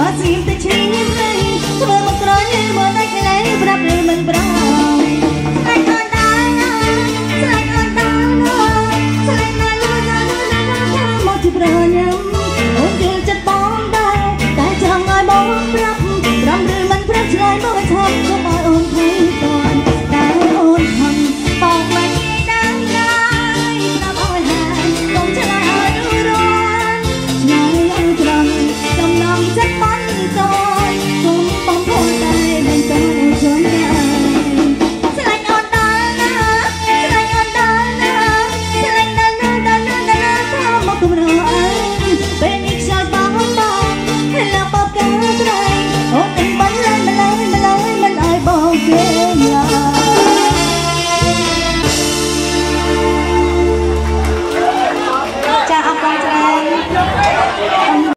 បើស្ងៀមតែជ្រៀងរាំធ្វើមកក្រោយឬមកតែក្រៃប្រាប់ឬមិនប្រាប់